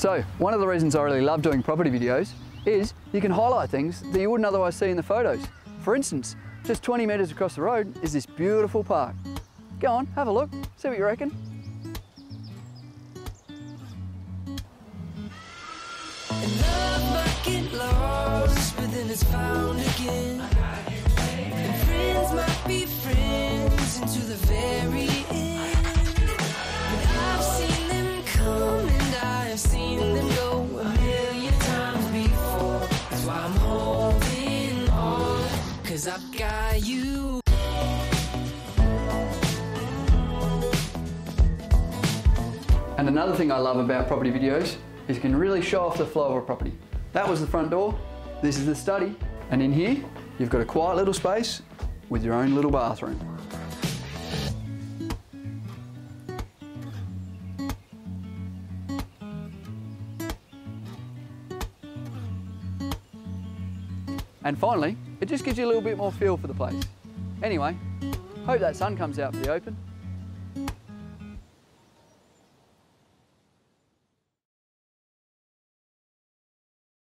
So, one of the reasons I really love doing property videos is you can highlight things that you wouldn't otherwise see in the photos. For instance, just 20 metres across the road is this beautiful park. Go on, have a look, see what you reckon. Love you. And another thing I love about property videos is you can really show off the flow of a property. That was the front door, this is the study, and in here, you've got a quiet little space with your own little bathroom. And finally, it just gives you a little bit more feel for the place. Anyway, hope that sun comes out for the open.